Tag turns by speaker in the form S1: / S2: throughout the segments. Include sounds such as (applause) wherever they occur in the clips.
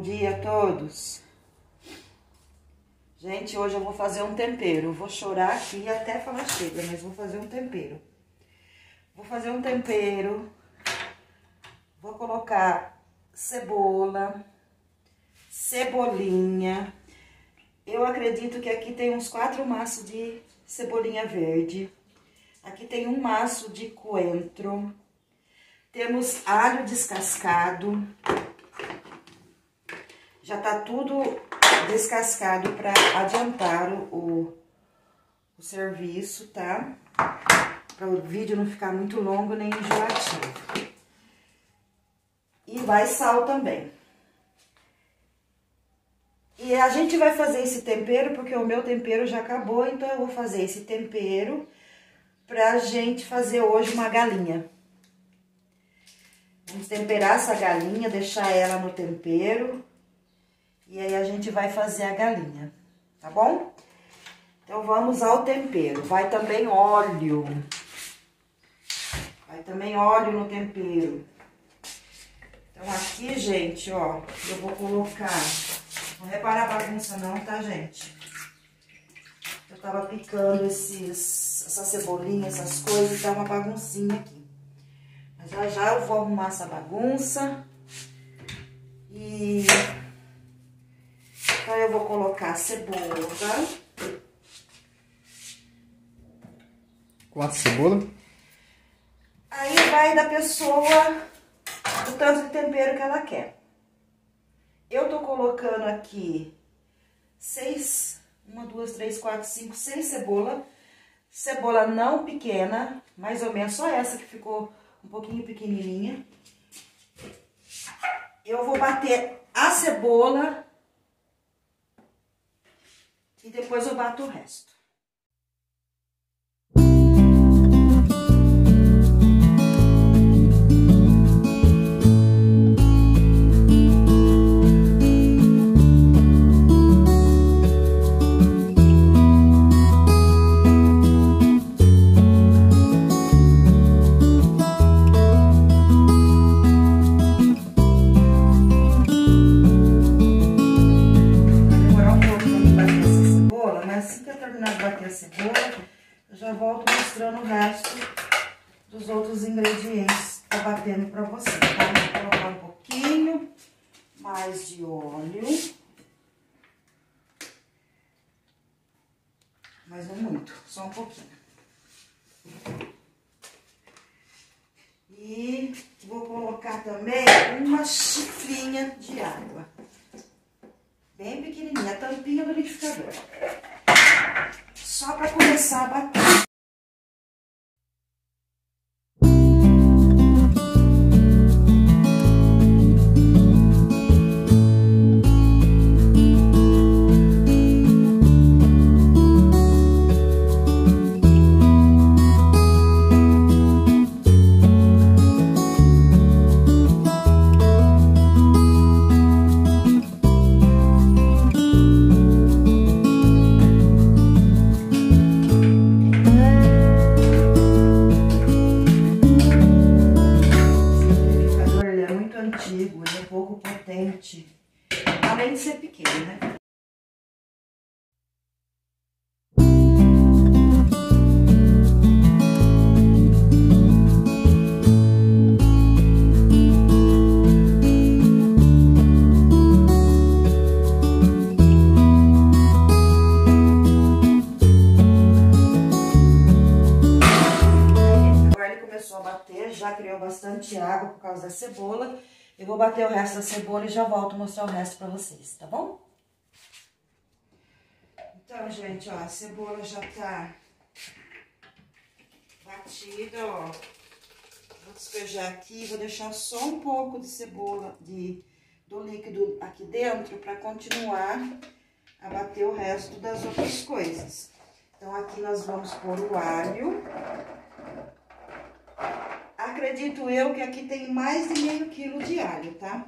S1: Bom dia a todos. Gente, hoje eu vou fazer um tempero. Vou chorar aqui até falar chega, mas vou fazer um tempero. Vou fazer um tempero. Vou colocar cebola, cebolinha. Eu acredito que aqui tem uns quatro maços de cebolinha verde. Aqui tem um maço de coentro. Temos alho descascado. Já tá tudo descascado para adiantar o, o serviço, tá? Para o vídeo não ficar muito longo nem enjoativo. E vai sal também. E a gente vai fazer esse tempero, porque o meu tempero já acabou, então eu vou fazer esse tempero pra gente fazer hoje uma galinha. Vamos temperar essa galinha, deixar ela no tempero. E aí a gente vai fazer a galinha, tá bom? Então vamos ao tempero. Vai também óleo. Vai também óleo no tempero. Então aqui, gente, ó, eu vou colocar... Não repara a bagunça não, tá, gente? Eu tava picando esses, essa cebolinha, essas coisas, tá uma baguncinha aqui. Mas já já eu vou arrumar essa bagunça. E então, eu vou colocar cebola.
S2: Quatro cebola.
S1: Aí vai da pessoa o tanto de tempero que ela quer. Eu tô colocando aqui seis, uma, duas, três, quatro, cinco, seis cebola. Cebola não pequena, mais ou menos só essa que ficou um pouquinho pequenininha. Eu vou bater a cebola e depois eu bato o resto. Liquidificador. Só para começar a bater. Bater o resto da cebola e já volto mostrar o resto pra vocês, tá bom? Então, gente, ó, a cebola já tá batida, ó. Vou despejar aqui, vou deixar só um pouco de cebola, de, do líquido aqui dentro pra continuar a bater o resto das outras coisas. Então, aqui nós vamos pôr o alho acredito eu que aqui tem mais de meio quilo de alho, tá?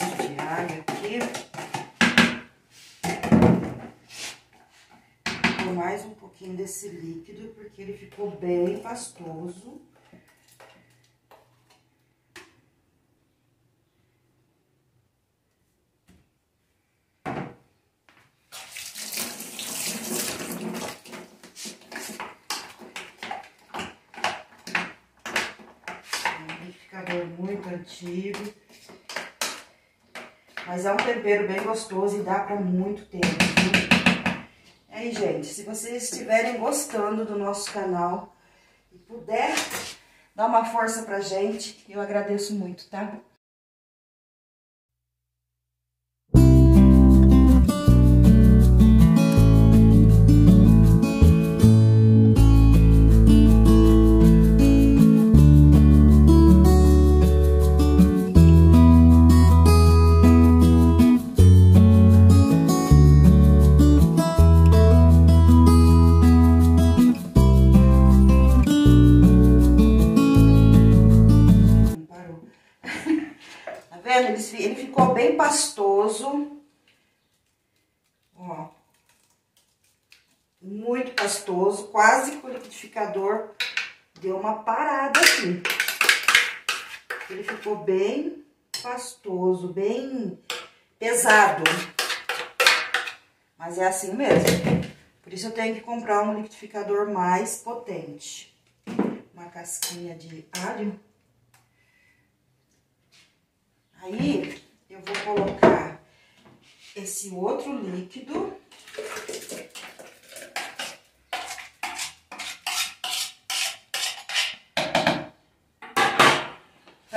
S1: de alho aqui. Vou mais um pouquinho desse líquido, porque ele ficou bem pastoso. muito antigo. Mas é um tempero bem gostoso e dá para muito tempo, aí, gente, se vocês estiverem gostando do nosso canal e puder dar uma força pra gente, eu agradeço muito, tá? Liquidificador deu uma parada aqui. Ele ficou bem pastoso, bem pesado. Mas é assim mesmo. Por isso eu tenho que comprar um liquidificador mais potente. Uma casquinha de alho. Aí, eu vou colocar esse outro líquido.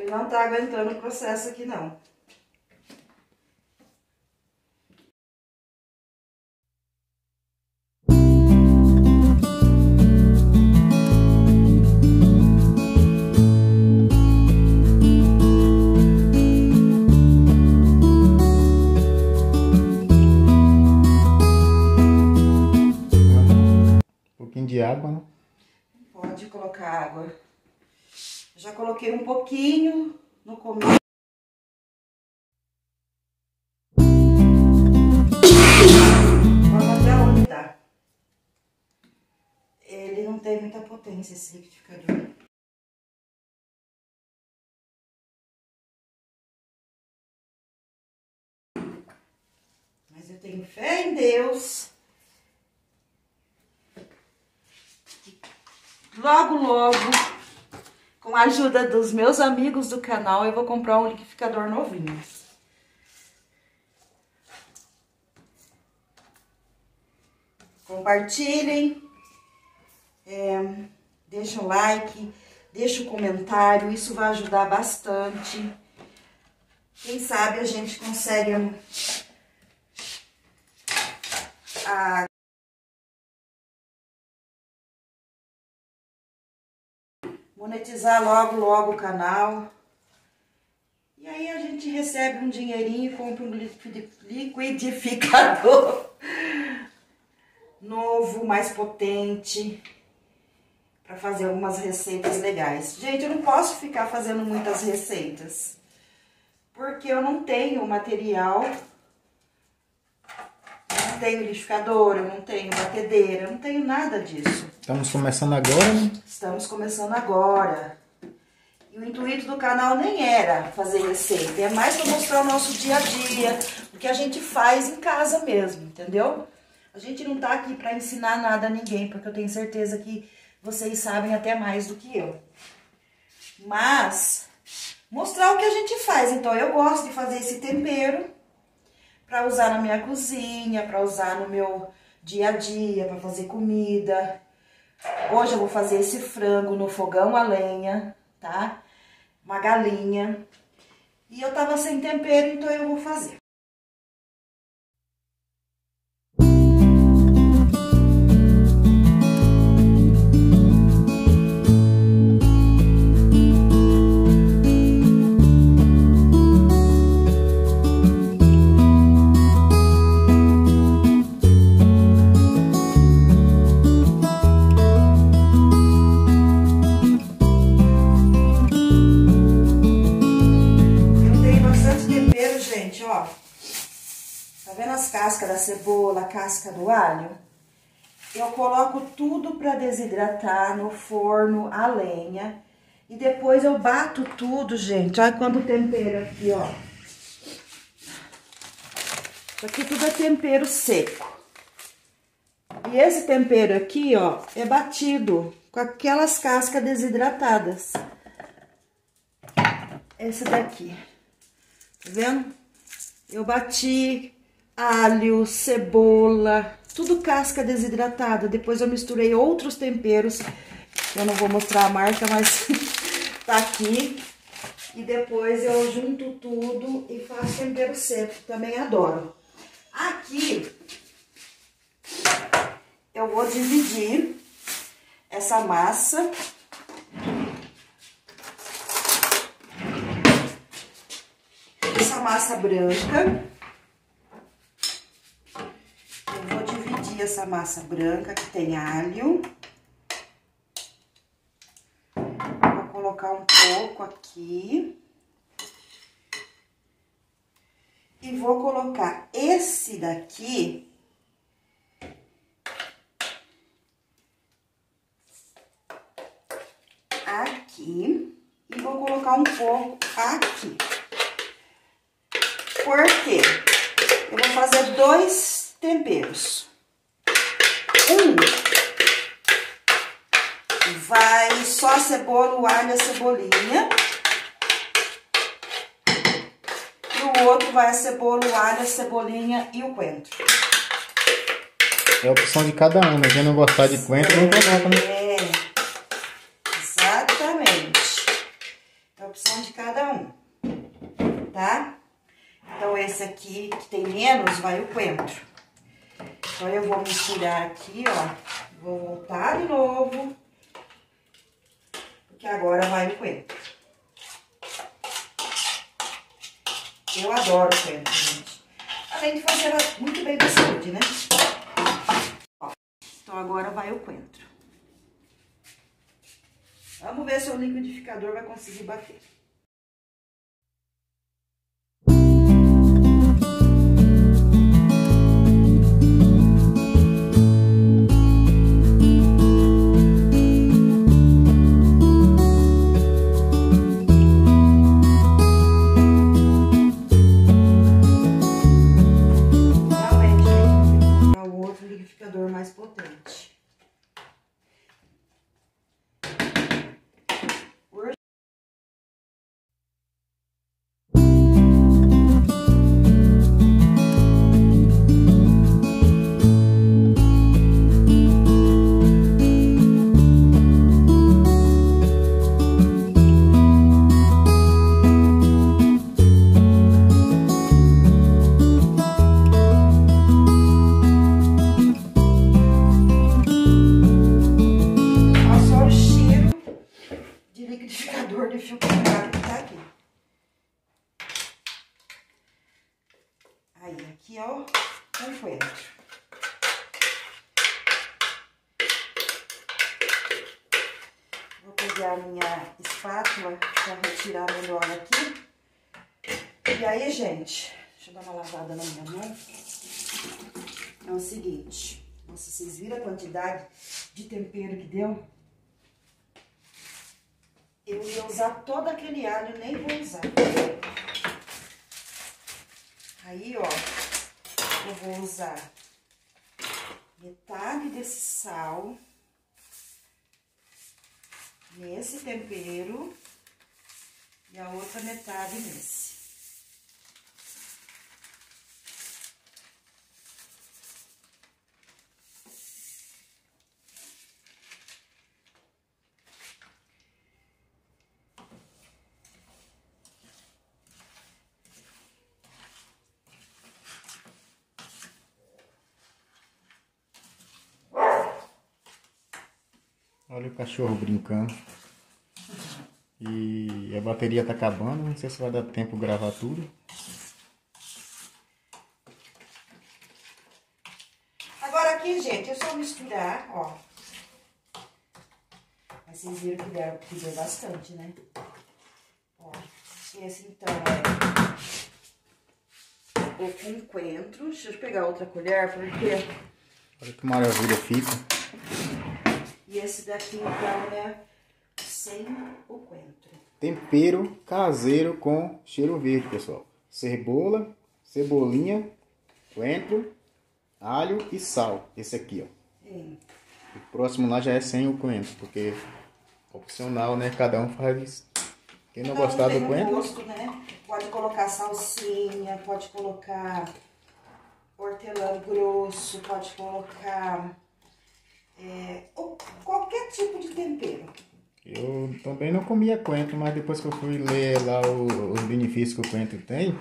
S1: Ele não tá aguentando o processo aqui, não.
S2: Um pouquinho de água, né?
S1: Pode colocar água. Já coloquei um pouquinho no começo. Ele não tem muita potência, esse liquidificador. Mas eu tenho fé em Deus. Logo, logo com a ajuda dos meus amigos do canal, eu vou comprar um liquidificador novinho. Compartilhem, é, deixa um like, deixa um comentário, isso vai ajudar bastante. Quem sabe a gente consegue a monetizar logo, logo o canal. E aí a gente recebe um dinheirinho e compra um liquidificador (laughs) novo, mais potente, para fazer algumas receitas legais. Gente, eu não posso ficar fazendo muitas receitas, porque eu não tenho material, não tenho liquidificador, eu não tenho batedeira, eu não tenho nada disso.
S2: Estamos começando agora, né?
S1: Estamos começando agora. E o intuito do canal nem era fazer receita, é mais para mostrar o nosso dia a dia, o que a gente faz em casa mesmo, entendeu? A gente não tá aqui para ensinar nada a ninguém, porque eu tenho certeza que vocês sabem até mais do que eu. Mas mostrar o que a gente faz. Então eu gosto de fazer esse tempero para usar na minha cozinha, para usar no meu dia a dia, para fazer comida. Hoje eu vou fazer esse frango no fogão a lenha, tá? Uma galinha. E eu tava sem tempero, então eu vou fazer. Cascas da cebola, casca do alho, eu coloco tudo para desidratar no forno a lenha. E depois eu bato tudo, gente. Olha quando tempero aqui, ó. Isso aqui tudo é tempero seco. E esse tempero aqui, ó, é batido com aquelas cascas desidratadas. Esse daqui. Tá vendo? Eu bati alho, cebola, tudo casca desidratada. Depois eu misturei outros temperos. Eu não vou mostrar a marca, mas (laughs) tá aqui. E depois eu junto tudo e faço tempero seco. Também adoro. Aqui, eu vou dividir essa massa. Essa massa branca. Eu vou essa massa branca que tem alho. Vou colocar um pouco aqui. E vou colocar esse daqui aqui e vou colocar um pouco aqui. Por quê? Eu vou fazer dois temperos. Um vai só a cebola, o alho e a cebolinha. E o outro vai a cebola, o alho, a cebolinha e o coentro.
S2: É a opção de cada um, né? Quem não gostar de coentro, não coloca, né?
S1: É, exatamente. É a opção de cada um, tá? Então, esse aqui, que tem menos, vai o coentro. Então, eu vou misturar aqui, ó. Vou voltar de novo. Porque agora vai o coentro. Eu adoro coentro, gente. Além de fazer muito bem pra saúde, né? Ó, então, agora vai o coentro. Vamos ver se o liquidificador vai conseguir bater. Pra retirar melhor aqui. E aí, gente, deixa eu dar uma lavada na minha mão. É o seguinte, nossa, vocês viram a quantidade de tempero que deu? Eu ia usar todo aquele alho, nem vou usar. Aí, ó, eu vou usar metade desse sal nesse tempero a outra metade nesse.
S2: Olha o cachorro brincando. E a bateria tá acabando, não sei se vai dar tempo gravar tudo.
S1: Agora aqui, gente, é só misturar, ó. Mas vocês viram que deu, que deu bastante, né? Ó, esse então é ou com coentro. Deixa eu pegar outra colher, porque...
S2: Olha que maravilha fica.
S1: E esse daqui, então, é sem o coentro.
S2: Tempero caseiro com cheiro verde, pessoal. Cebola, cebolinha, coentro, alho e sal. Esse aqui, ó.
S1: Sim.
S2: O próximo lá já é sem o coentro, porque opcional, né? Cada um faz. Quem não
S1: Cada um
S2: gostar
S1: tem
S2: do
S1: um
S2: coentro,
S1: gosto, né? Pode colocar salsinha, pode colocar hortelã grosso, pode colocar é, qualquer tipo de tempero.
S2: Eu também não comia coentro, mas depois que eu fui ler lá os benefícios que o coentro tem,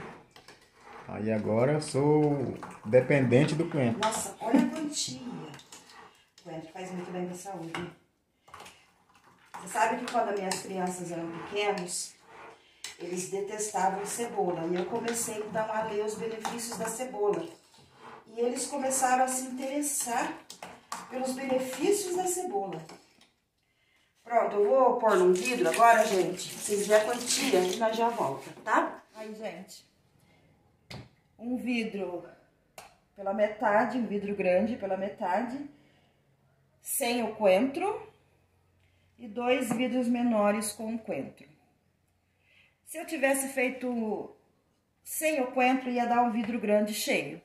S2: aí agora eu sou dependente do coentro.
S1: Nossa, olha a quantia. O coentro faz muito bem para a saúde. Você sabe que quando as minhas crianças eram pequenos, eles detestavam cebola. E eu comecei então a ler os benefícios da cebola. E eles começaram a se interessar pelos benefícios da cebola. Pronto, eu vou pôr num vidro agora, gente. verem a quantia e nós já volta, tá? Aí, gente. Um vidro pela metade, um vidro grande pela metade, sem o coentro e dois vidros menores com o coentro. Se eu tivesse feito sem o coentro, ia dar um vidro grande cheio.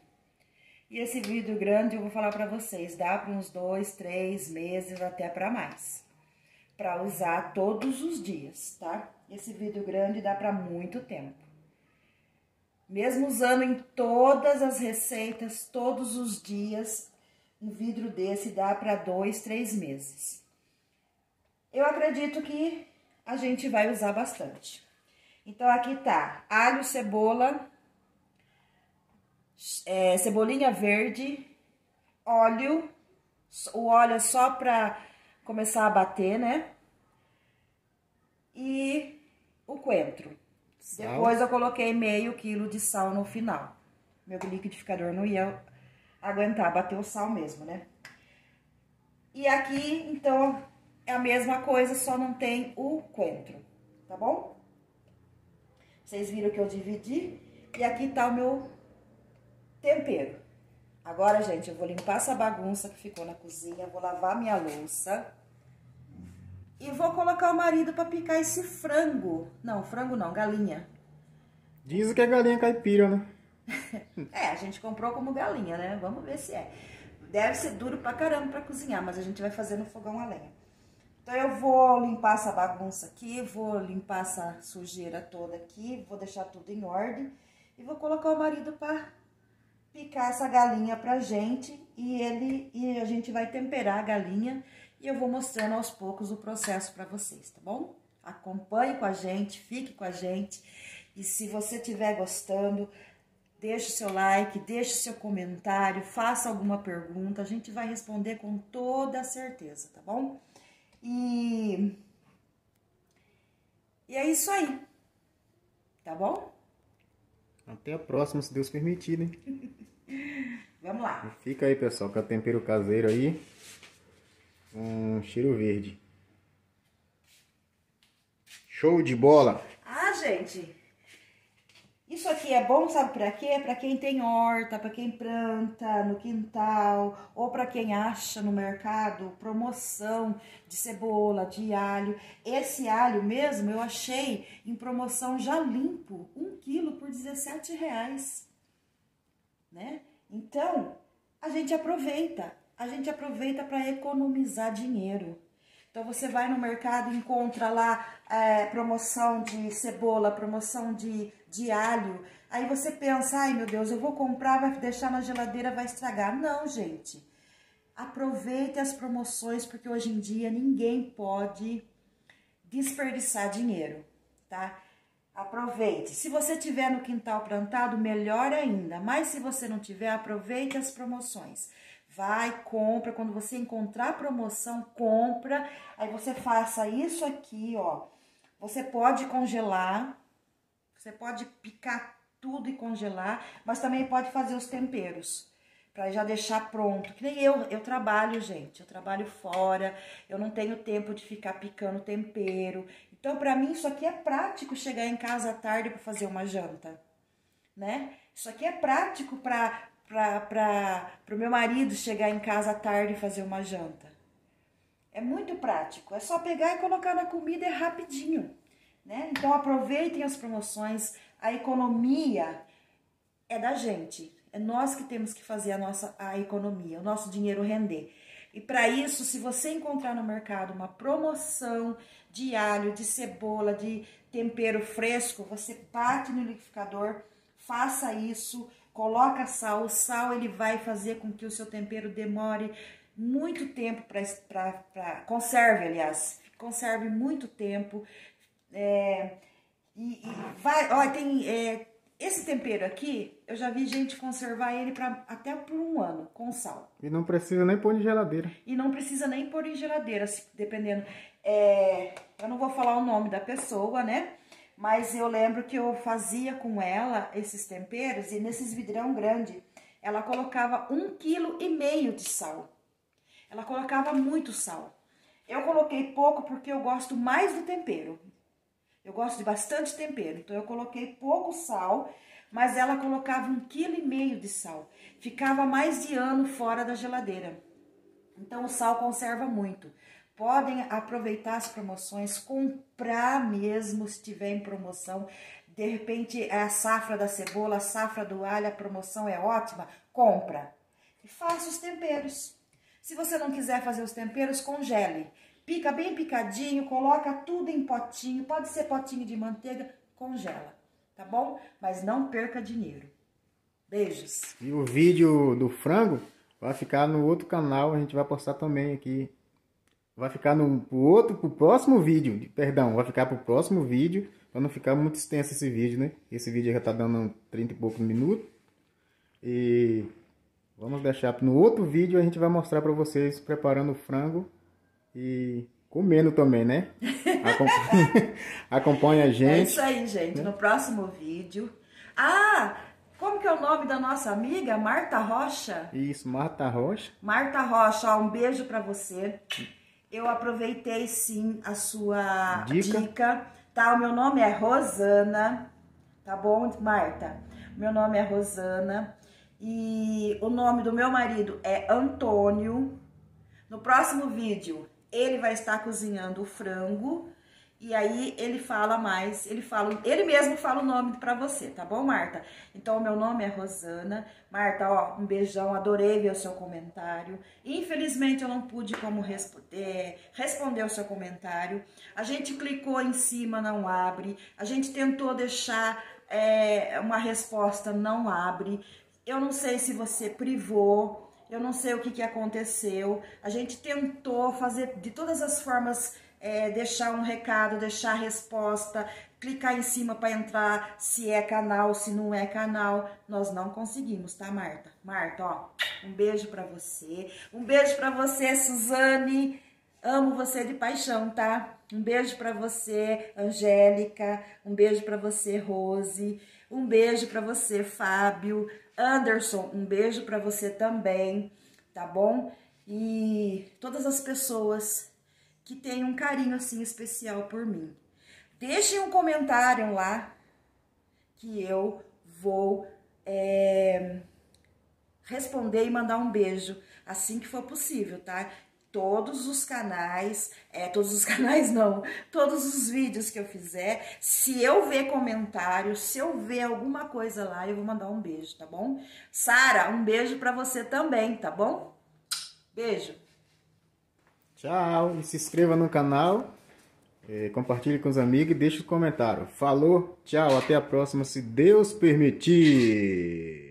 S1: E esse vidro grande, eu vou falar para vocês, dá para uns dois, três meses, até para mais. Para usar todos os dias, tá? Esse vidro grande dá para muito tempo. Mesmo usando em todas as receitas, todos os dias, um vidro desse dá para dois, três meses. Eu acredito que a gente vai usar bastante. Então, aqui tá alho, cebola, é, cebolinha verde, óleo, o óleo é só pra começar a bater, né? E o coentro.
S2: Sal.
S1: Depois eu coloquei meio quilo de sal no final. Meu liquidificador não ia aguentar bater o sal mesmo, né? E aqui, então, é a mesma coisa, só não tem o coentro, tá bom? Vocês viram que eu dividi. E aqui tá o meu tempero. Agora, gente, eu vou limpar essa bagunça que ficou na cozinha, vou lavar minha louça. E vou colocar o marido pra picar esse frango. Não, frango não, galinha.
S2: Dizem que é galinha caipira, né? (laughs)
S1: É, a gente comprou como galinha, né? Vamos ver se é. Deve ser duro pra caramba pra cozinhar, mas a gente vai fazer no fogão a lenha. Então eu vou limpar essa bagunça aqui, vou limpar essa sujeira toda aqui, vou deixar tudo em ordem e vou colocar o marido pra picar essa galinha pra gente e ele e a gente vai temperar a galinha e eu vou mostrando aos poucos o processo pra vocês, tá bom? Acompanhe com a gente, fique com a gente e se você estiver gostando, deixe o seu like, deixe o seu comentário, faça alguma pergunta, a gente vai responder com toda certeza, tá bom? E, e é isso aí, tá bom?
S2: Até a próxima, se Deus permitir, né? (laughs)
S1: Vamos lá.
S2: Fica aí, pessoal, com o tempero caseiro aí. Um cheiro verde. Show de bola!
S1: Ah, gente, isso aqui é bom, sabe pra quê? Pra quem tem horta, pra quem planta no quintal, ou pra quem acha no mercado promoção de cebola, de alho. Esse alho mesmo eu achei em promoção já limpo, um quilo por 17 reais? Então, a gente aproveita, a gente aproveita para economizar dinheiro. Então você vai no mercado e encontra lá é, promoção de cebola, promoção de, de alho. Aí você pensa, ai meu Deus, eu vou comprar, vai deixar na geladeira, vai estragar. Não, gente. Aproveite as promoções, porque hoje em dia ninguém pode desperdiçar dinheiro, tá? Aproveite. Se você tiver no quintal plantado, melhor ainda. Mas se você não tiver, aproveite as promoções. Vai, compra. Quando você encontrar promoção, compra. Aí você faça isso aqui, ó. Você pode congelar. Você pode picar tudo e congelar. Mas também pode fazer os temperos. Pra já deixar pronto. Que nem eu, eu trabalho, gente. Eu trabalho fora. Eu não tenho tempo de ficar picando tempero. Então, pra mim, isso aqui é prático chegar em casa à tarde pra fazer uma janta. né? Isso aqui é prático para o meu marido chegar em casa à tarde e fazer uma janta. É muito prático. É só pegar e colocar na comida, é rapidinho. Né? Então aproveitem as promoções. A economia é da gente. É nós que temos que fazer a nossa a economia, o nosso dinheiro render. E para isso, se você encontrar no mercado uma promoção de alho, de cebola, de tempero fresco, você bate no liquidificador, faça isso, coloca sal. O sal ele vai fazer com que o seu tempero demore muito tempo para conserve, aliás, conserve muito tempo. É, e, e, vai, ó, tem é, esse tempero aqui, eu já vi gente conservar ele pra, até por um ano com sal.
S2: E não precisa nem pôr em geladeira.
S1: E não precisa nem pôr em geladeira, dependendo. É, eu não vou falar o nome da pessoa, né? Mas eu lembro que eu fazia com ela esses temperos e nesses vidrão grande, ela colocava um quilo e meio de sal. Ela colocava muito sal. Eu coloquei pouco porque eu gosto mais do tempero. Eu gosto de bastante tempero, então eu coloquei pouco sal, mas ela colocava um quilo e meio de sal. Ficava mais de ano fora da geladeira. Então o sal conserva muito. Podem aproveitar as promoções, comprar mesmo se tiver em promoção. De repente é a safra da cebola, a safra do alho, a promoção é ótima, compra. E faça os temperos. Se você não quiser fazer os temperos, congele. Pica bem picadinho, coloca tudo em potinho, pode ser potinho de manteiga, congela, tá bom? Mas não perca dinheiro. Beijos.
S2: E o vídeo do frango vai ficar no outro canal, a gente vai postar também aqui. Vai ficar no pro outro, pro próximo vídeo, perdão, vai ficar pro próximo vídeo, para não ficar muito extenso esse vídeo, né? Esse vídeo já tá dando 30 e poucos minutos. E vamos deixar no outro vídeo a gente vai mostrar para vocês preparando o frango e comendo também, né? (laughs) Acompanha, (laughs) acompanha a gente. É
S1: isso aí, gente. No próximo vídeo. Ah, como que é o nome da nossa amiga? Marta Rocha?
S2: Isso, Marta Rocha.
S1: Marta Rocha, ó, um beijo para você. Eu aproveitei sim a sua dica. dica. Tá, o meu nome é Rosana. Tá bom, Marta? Meu nome é Rosana. E o nome do meu marido é Antônio. No próximo vídeo ele vai estar cozinhando o frango e aí ele fala mais, ele fala, ele mesmo fala o nome para você, tá bom, Marta? Então, meu nome é Rosana. Marta, ó, um beijão, adorei ver o seu comentário. Infelizmente, eu não pude como responder, responder o seu comentário. A gente clicou em cima, não abre. A gente tentou deixar é, uma resposta, não abre. Eu não sei se você privou, eu não sei o que, que aconteceu. A gente tentou fazer de todas as formas, é, deixar um recado, deixar a resposta, clicar em cima para entrar se é canal, se não é canal. Nós não conseguimos, tá, Marta? Marta, ó, um beijo para você. Um beijo para você, Suzane. Amo você de paixão, tá? Um beijo para você, Angélica. Um beijo para você, Rose. Um beijo para você, Fábio. Anderson, um beijo para você também, tá bom? E todas as pessoas que têm um carinho assim especial por mim. Deixem um comentário lá que eu vou é, responder e mandar um beijo assim que for possível, tá? todos os canais, é, todos os (laughs) canais não, todos os vídeos que eu fizer, se eu ver comentário, se eu ver alguma coisa lá, eu vou mandar um beijo, tá bom? Sara, um beijo para você também, tá bom? Beijo.
S2: Tchau, e se inscreva no canal, é, compartilhe com os amigos e deixe um comentário. Falou, tchau, até a próxima, se Deus permitir.